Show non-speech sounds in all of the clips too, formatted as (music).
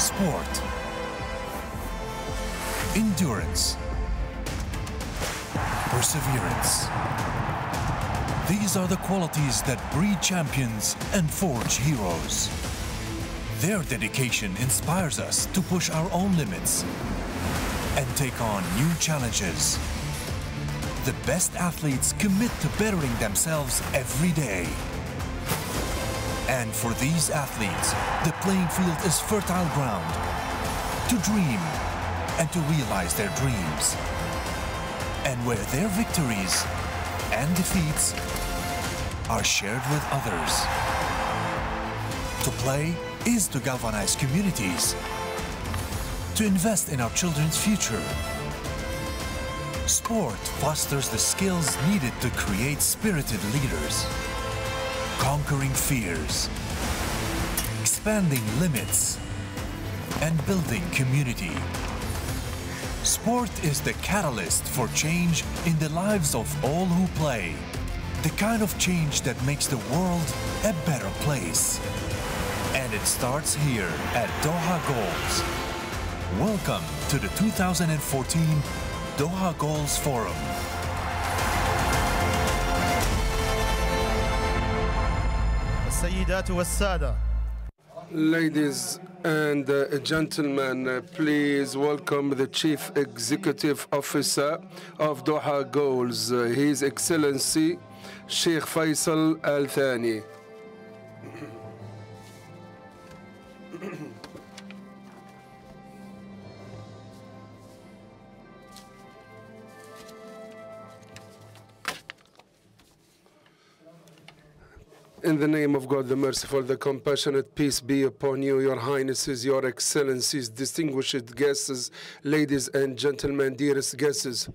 sport, endurance, perseverance. These are the qualities that breed champions and forge heroes. Their dedication inspires us to push our own limits and take on new challenges. The best athletes commit to bettering themselves every day. And for these athletes, the playing field is fertile ground to dream and to realize their dreams. And where their victories and defeats are shared with others. To play is to galvanize communities, to invest in our children's future. Sport fosters the skills needed to create spirited leaders, conquering fears, expanding limits, and building community. Sport is the catalyst for change in the lives of all who play. The kind of change that makes the world a better place. And it starts here at Doha Goals. Welcome to the 2014 Doha Goals Forum. السيدات والسادة Ladies and uh, gentlemen, uh, please welcome the Chief Executive Officer of Doha Goals, uh, His Excellency Sheikh Faisal Al Thani. In the name of God, the merciful, the compassionate, peace be upon you, your highnesses, your excellencies, distinguished guests, ladies and gentlemen, dearest guests.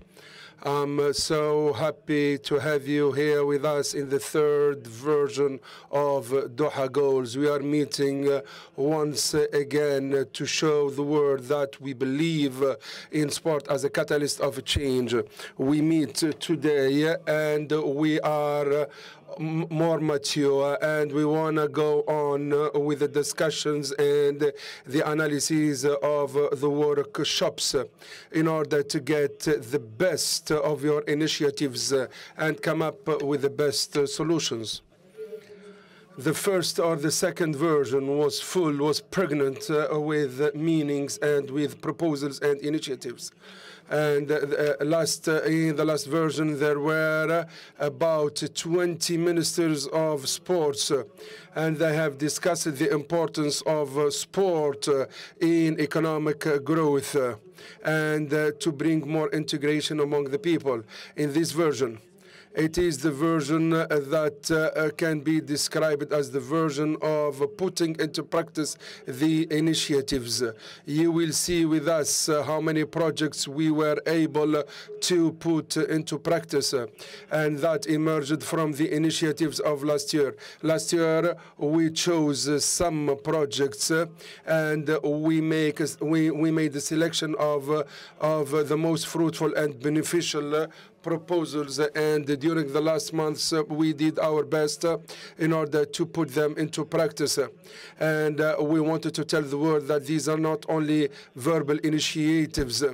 I'm so happy to have you here with us in the third version of Doha Goals. We are meeting uh, once again to show the world that we believe uh, in sport as a catalyst of change. We meet today and we are uh, more mature and we want to go on uh, with the discussions and the analysis of uh, the workshops in order to get the best of your initiatives uh, and come up with the best uh, solutions the first or the second version was full, was pregnant uh, with meanings and with proposals and initiatives. And uh, uh, last uh, in the last version, there were about 20 ministers of sports, uh, and they have discussed the importance of uh, sport in economic growth and to bring more integration among the people. In this version, it is the version uh, that uh, uh, can be described as the version of putting into practice the initiatives. You will see with us how many projects we were able to put into practice, and that emerged from the initiatives of last year. Last year, we chose some projects, and we make we we made the selection of of the most fruitful and beneficial. Uh, proposals and during the last months uh, we did our best uh, in order to put them into practice uh, and uh, we wanted to tell the world that these are not only verbal initiatives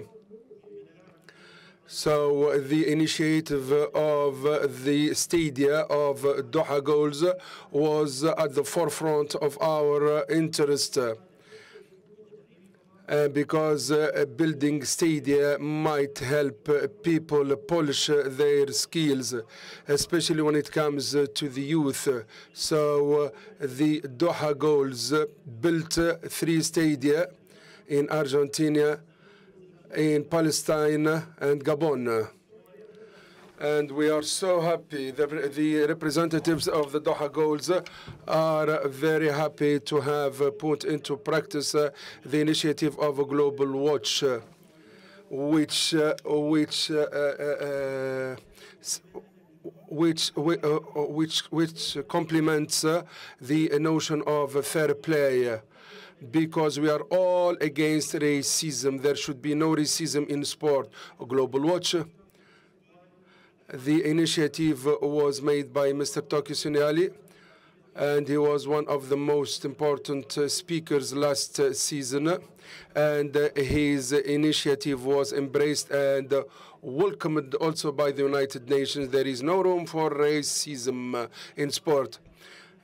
so uh, the initiative uh, of uh, the stadia of uh, Doha Goals uh, was uh, at the forefront of our uh, interest. Uh, because uh, building stadia might help uh, people polish their skills, especially when it comes to the youth. So the Doha Goals built three stadia in Argentina, in Palestine, and Gabon. And we are so happy. The, the representatives of the Doha Goals are very happy to have put into practice uh, the initiative of a Global Watch, uh, which uh, which which which which complements the notion of fair play. Because we are all against racism, there should be no racism in sport. A Global Watch the initiative was made by Mr. Toki Sunali, and he was one of the most important uh, speakers last uh, season. And uh, his initiative was embraced and welcomed also by the United Nations. There is no room for racism in sport.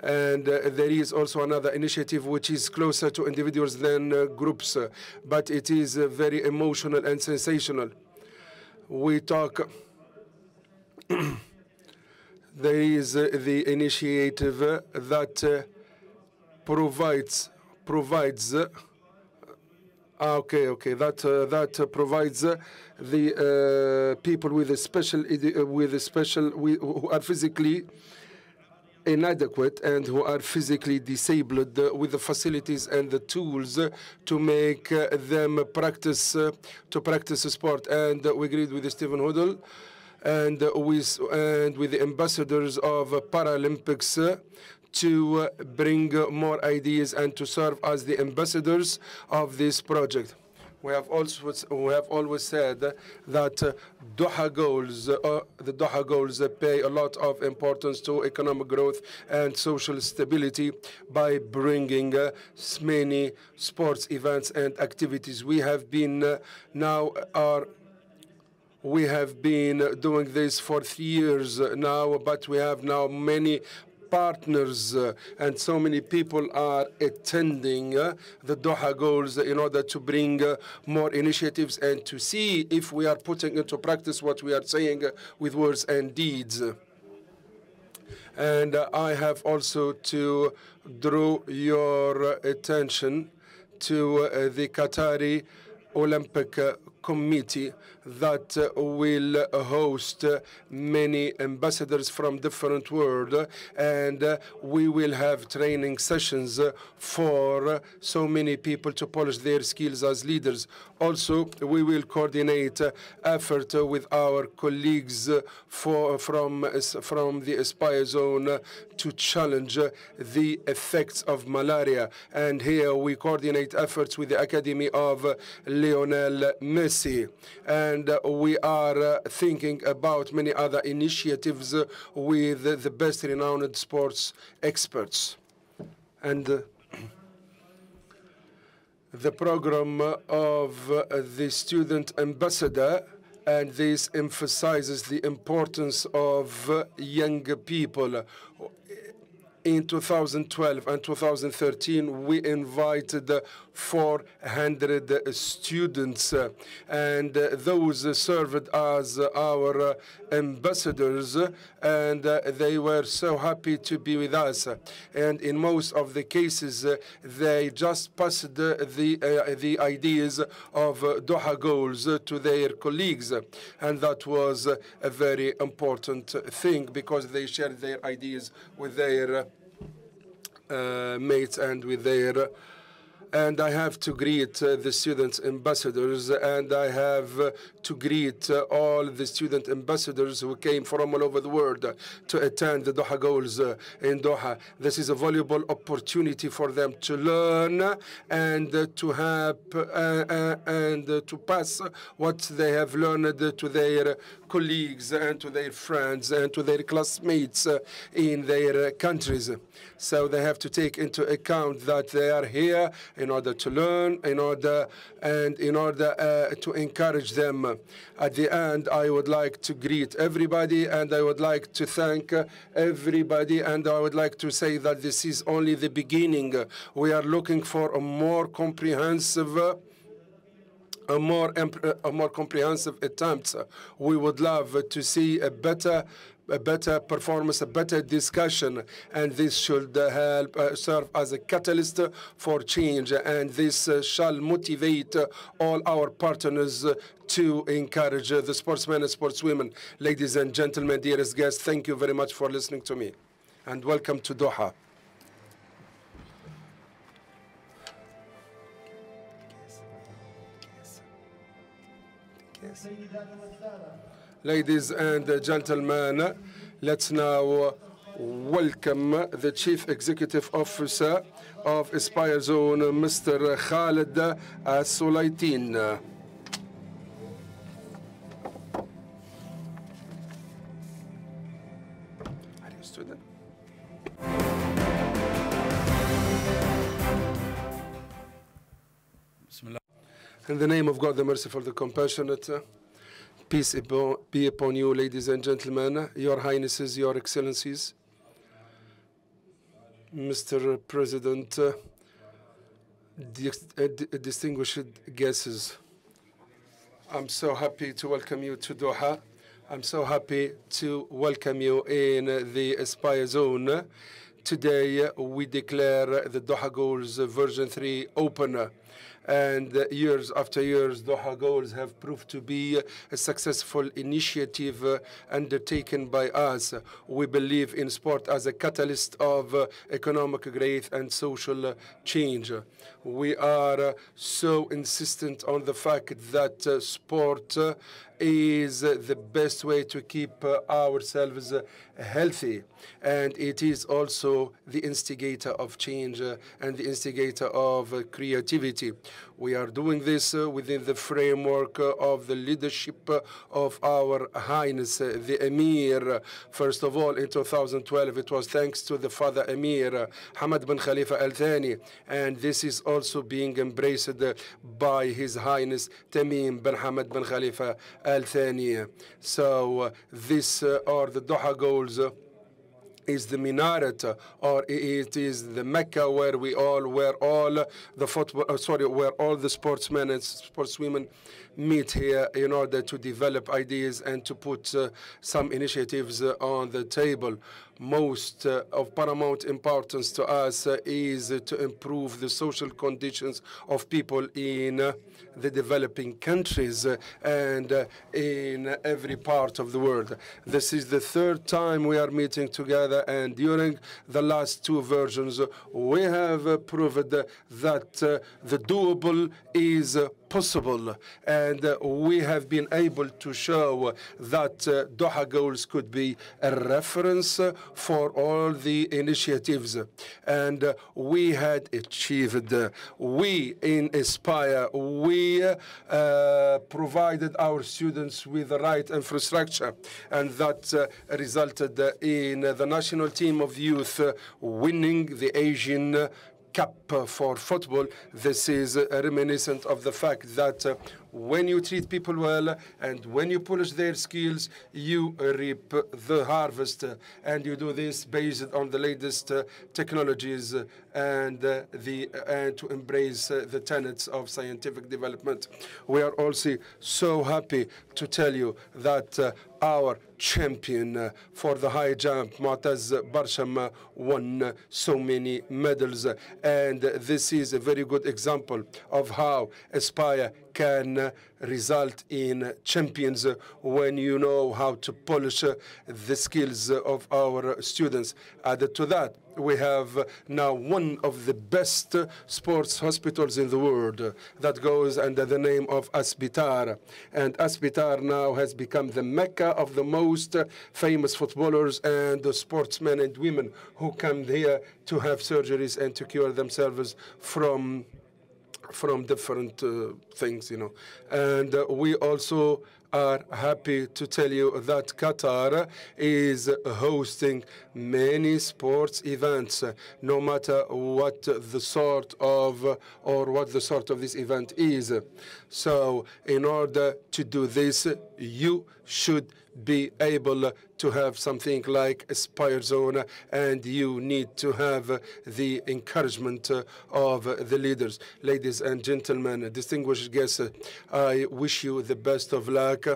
And there is also another initiative which is closer to individuals than groups, but it is very emotional and sensational. We talk. (clears throat) there is uh, the initiative uh, that uh, provides provides. uh, ah, okay, okay. That uh, that uh, provides uh, the uh, people with a special with a special who are physically inadequate and who are physically disabled with the facilities and the tools to make them practice to practice sport. And we agreed with Stephen Hoodle and with and with the ambassadors of Paralympics. to bring more ideas and to serve as the ambassadors of this project. We have also we have always said that Doha goals, uh, the Doha goals pay a lot of importance to economic growth and social stability by bringing uh, many sports events and activities. We have been uh, now are we have been doing this for three years now, but we have now many partners uh, and so many people are attending uh, the Doha goals in order to bring uh, more initiatives and to see if we are putting into practice what we are saying uh, with words and deeds. And uh, I have also to draw your attention to uh, the Qatari Olympic Committee that uh, will host uh, many ambassadors from different world and uh, we will have training sessions for so many people to polish their skills as leaders. Also, we will coordinate effort with our colleagues for, from, from the Aspire Zone to challenge the effects of malaria. And here we coordinate efforts with the Academy of Lionel Messi. And uh, we are uh, thinking about many other initiatives with the best renowned sports experts. And uh, the program of uh, the student ambassador, and this emphasizes the importance of young people. In 2012 and 2013, we invited 400 students, uh, and uh, those served as our uh, ambassadors, and they were so happy to be with us. And in most of the cases, they just passed the the, ideas of Doha goals to their colleagues, and that was a very important thing because they shared their ideas with their uh, mates and with their and I have to greet uh, the students ambassadors, and I have uh, to greet uh, all the student ambassadors who came from all over the world to attend the Doha Goals uh, in Doha. This is a valuable opportunity for them to learn and to have uh, and to pass what they have learned to their colleagues and to their friends and to their classmates in their countries. So they have to take into account that they are here in order to learn, in order and in order uh, to encourage them. At the end, I would like to greet everybody and I would like to thank everybody and I would like to say that this is only the beginning. We are looking for a more comprehensive. a more a more comprehensive attempt. We would love to see a better a better performance, a better discussion, and this should help uh, serve as a catalyst for change, and this uh, shall motivate uh, all our partners to encourage uh, the sportsmen and sportswomen. Ladies and gentlemen, dearest guests, thank you very much for listening to me, and welcome to Doha. Ladies and gentlemen, let's now welcome the Chief Executive Officer of Aspire Zone, Mr. Khalid Sulaiteen. student. In the name of God, the merciful, the compassionate, uh, peace be upon you, ladies and gentlemen, your highnesses, your excellencies, Mr. President, uh, uh, distinguished guests. I'm so happy to welcome you to Doha. I'm so happy to welcome you in the Aspire Zone. Today, we declare the Doha Goals version 3 open. And years after years, Doha Goals have proved to be a successful initiative uh, undertaken by us. We believe in sport as a catalyst of uh, economic growth and social change. We are so insistent on the fact that uh, sport is the best way to keep uh, ourselves healthy. And it is also the instigator of change uh, and the instigator of uh, creativity. We are doing this uh, within the framework uh, of the leadership uh, of our Highness, the Emir. First of all, in 2012, it was thanks to the Father Emir, Hamad bin Khalifa Al Thani. And this is also being embraced by His Highness Tamim bin Hamad bin Khalifa Al Thani. So, uh, are the Doha goals. Is the minaret or it is the Mecca where we all where all the football uh, sorry where all the sportsmen and sportswomen meet here in order to develop ideas and to put uh, some initiatives uh, on the table most uh, of paramount importance to us uh, is uh, to improve the social conditions of people in uh, the developing countries and in every part of the world. This is the third time we are meeting together, and during the last two versions, we have proved that the doable is possible, and uh, we have been able to show that uh, Doha goals could be a reference for all the initiatives, and uh, we had achieved. We in Aspire, we uh, provided our students with the right infrastructure, and that uh, resulted in the national team of youth winning the Asian. Cup uh, for football. This is reminiscent of the fact that uh, when you treat people well and when you polish their skills, you reap the harvest. uh, And you do this based on the latest technologies and the and to embrace the tenets of scientific development. We are also so happy to tell you that our champion uh, for the high jump, Mu'taz Barshim, uh, won uh, so many medals. And this is a very good example of how Aspire can result in champions when you know how to polish the skills of our students. Added to that, we have now one of the best sports hospitals in the world that goes under the name of Aspitar. And Aspitar now has become the mecca of the most famous footballers and sportsmen and women who come here to have surgeries and to cure themselves from from different uh, things, you know. And uh, we also are happy to tell you that Qatar is hosting many sports events, no matter what the sort of or what the sort of this event is. So, in order to do this, you should be able to have something like Aspire Zone, and you need to have the encouragement of the leaders. Ladies and gentlemen, distinguished guests, I wish you the best of luck,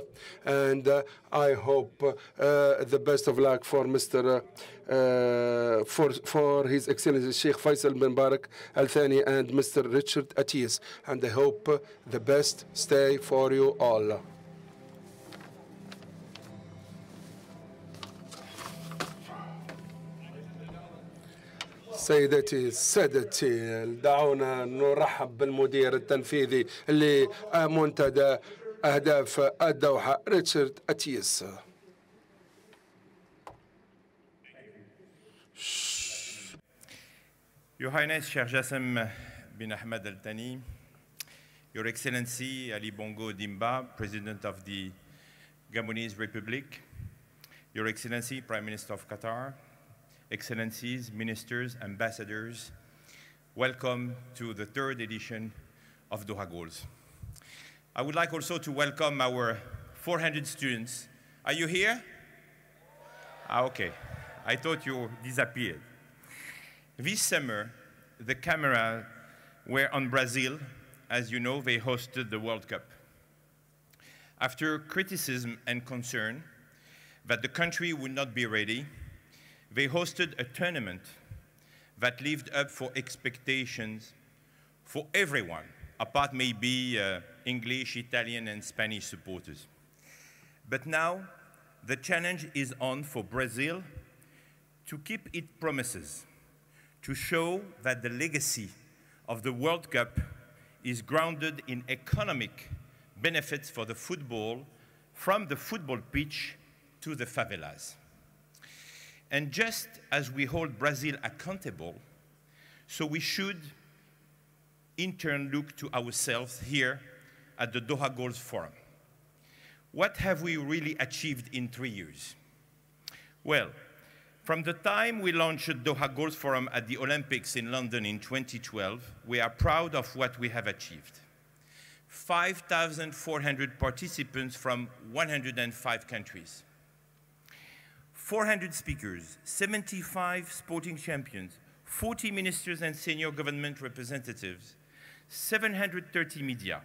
and uh, I hope uh, the best of luck for Mr. Uh, for for His Excellency Sheikh Faisal bin Barak Al Thani and Mr. Richard Attias, and I hope the best stay for you all. سيدتي سادتي دعونا نرحب بالمدير التنفيذي لمنتدى أهداف الدوحة ريتشارد أتيس Your Highness Sheikh Jassim bin Ahmed Al Thani, Your Excellency Ali Bongo Dimba, President of the Gabonese Republic, Your Excellency Prime Minister of Qatar, Excellencies, Ministers, Ambassadors, welcome to the third edition of Doha Goals. I would like also to welcome our 400 students. Are you here? Ah, okay. I thought you disappeared. This summer, the camera were on Brazil. As you know, they hosted the World Cup. After criticism and concern that the country would not be ready, they hosted a tournament that lived up for expectations for everyone, apart maybe uh, English, Italian, and Spanish supporters. But now, the challenge is on for Brazil to keep its promises, to show that the legacy of the World Cup is grounded in economic benefits for the football, from the football pitch to the favelas. And just as we hold Brazil accountable, so we should in turn look to ourselves here at the Doha Goals Forum. What have we really achieved in three years? Well, from the time we launched Doha Goals Forum at the Olympics in London in 2012, we are proud of what we have achieved. 5,400 participants from 105 countries. 400 speakers, 75 sporting champions, 40 ministers and senior government representatives, 730 media,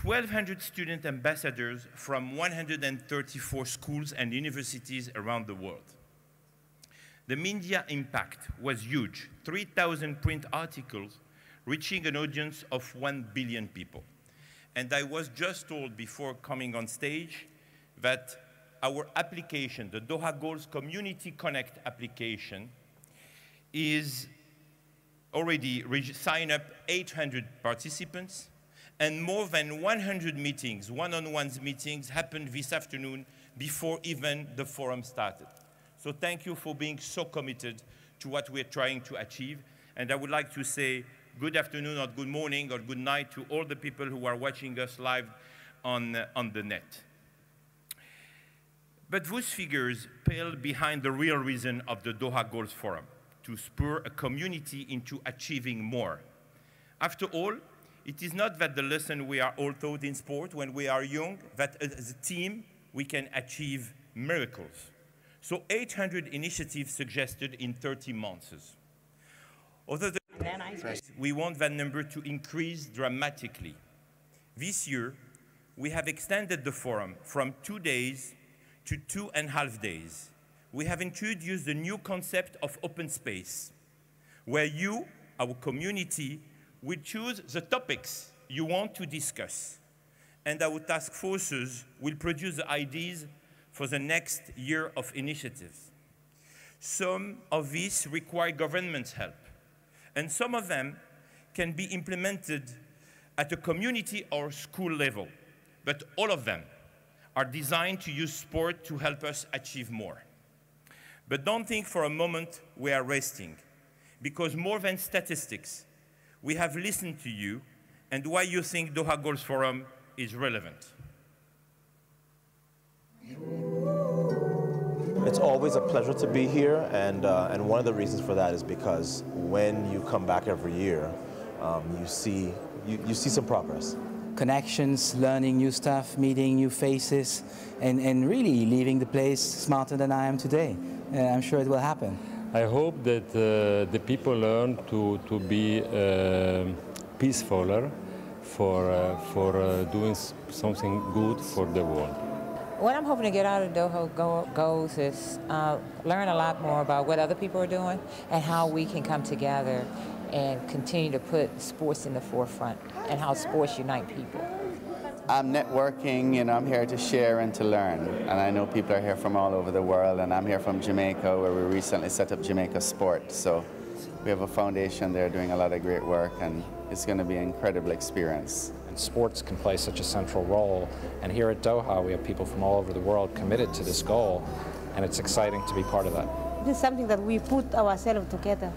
1,200 student ambassadors from 134 schools and universities around the world. The media impact was huge, 3,000 print articles reaching an audience of 1 billion people. And I was just told before coming on stage that our application, the Doha Goals Community Connect application, is already signed up 800 participants, and more than 100 meetings, one-on-one meetings, happened this afternoon before even the forum started. So thank you for being so committed to what we're trying to achieve. And I would like to say good afternoon or good morning or good night to all the people who are watching us live on, uh, on the net. But those figures pale behind the real reason of the Doha Goals Forum, to spur a community into achieving more. After all, it is not that the lesson we are all taught in sport when we are young, that as a team we can achieve miracles. So 800 initiatives suggested in 30 months. Although we want that number to increase dramatically. This year, we have extended the forum from two days to two and a half days, we have introduced the new concept of open space, where you, our community, will choose the topics you want to discuss. And our task forces will produce the ideas for the next year of initiatives. Some of these require government's help, and some of them can be implemented at a community or school level, but all of them are designed to use sport to help us achieve more. But don't think for a moment we are resting, because more than statistics, we have listened to you and why you think Doha Goals Forum is relevant. It's always a pleasure to be here, and, uh, and one of the reasons for that is because when you come back every year, um, you, see, you, you see some progress connections, learning new stuff, meeting new faces, and, and really leaving the place smarter than I am today. Uh, I'm sure it will happen. I hope that uh, the people learn to, to be uh, peacefuler for, uh, for uh, doing something good for the world. What I'm hoping to get out of Doha Goals is uh, learn a lot more about what other people are doing and how we can come together and continue to put sports in the forefront and how sports unite people. I'm networking, you know, I'm here to share and to learn. And I know people are here from all over the world, and I'm here from Jamaica, where we recently set up Jamaica Sport. So we have a foundation there doing a lot of great work, and it's going to be an incredible experience. And sports can play such a central role. And here at Doha, we have people from all over the world committed to this goal, and it's exciting to be part of that. This is something that we put ourselves together.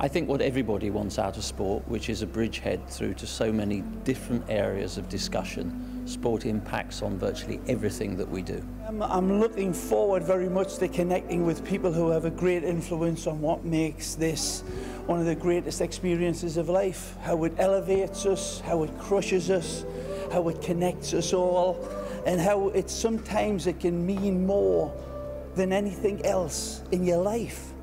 I think what everybody wants out of sport, which is a bridgehead through to so many different areas of discussion. Sport impacts on virtually everything that we do. I'm looking forward very much to connecting with people who have a great influence on what makes this one of the greatest experiences of life, how it elevates us, how it crushes us, how it connects us all, and how it sometimes it can mean more than anything else in your life.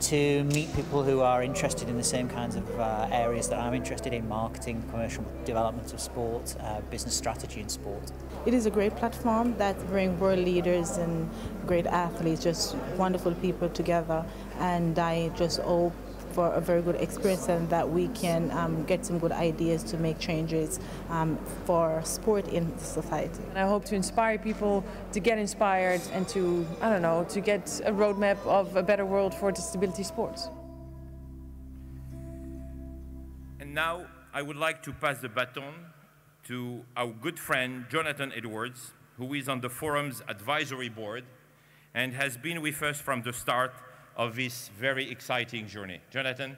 To meet people who are interested in the same kinds of uh, areas that I'm interested in, marketing, commercial development of sport, uh, business strategy in sport. It is a great platform that brings world leaders and great athletes, just wonderful people together. And I just hope for a very good experience and that we can um, get some good ideas to make changes um, for sport in society. And I hope to inspire people to get inspired and to, I don't know, to get a roadmap of a better world for disability sports. And now I would like to pass the baton to our good friend Jonathan Edwards, who is on the Forum's advisory board and has been with us from the start of this very exciting journey. Jonathan,